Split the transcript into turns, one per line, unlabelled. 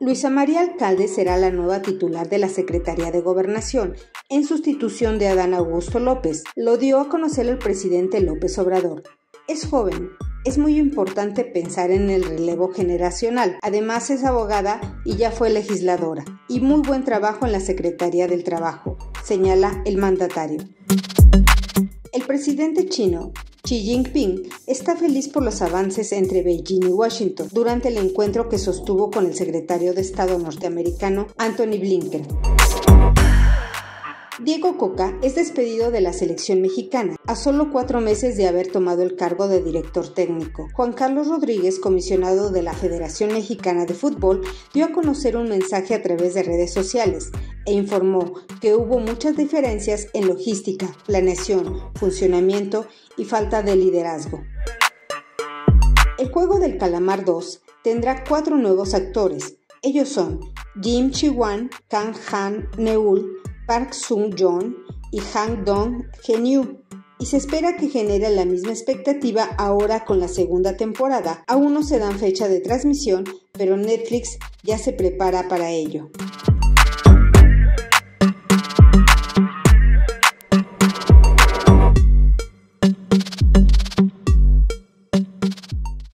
Luisa María Alcalde será la nueva titular de la Secretaría de Gobernación, en sustitución de Adán Augusto López, lo dio a conocer el presidente López Obrador. Es joven, es muy importante pensar en el relevo generacional. Además es abogada y ya fue legisladora. Y muy buen trabajo en la Secretaría del Trabajo, señala el mandatario. El presidente chino Xi Jinping está feliz por los avances entre Beijing y Washington durante el encuentro que sostuvo con el secretario de Estado norteamericano Anthony Blinken. Diego Coca es despedido de la selección mexicana a solo cuatro meses de haber tomado el cargo de director técnico. Juan Carlos Rodríguez, comisionado de la Federación Mexicana de Fútbol, dio a conocer un mensaje a través de redes sociales e informó que hubo muchas diferencias en logística, planeación, funcionamiento y falta de liderazgo. El juego del Calamar 2 tendrá cuatro nuevos actores. Ellos son Jim Chi-wan, Kang Han Neul, Park Sung-joon y Han Dong-Genyu y se espera que genere la misma expectativa ahora con la segunda temporada. Aún no se dan fecha de transmisión, pero Netflix ya se prepara para ello.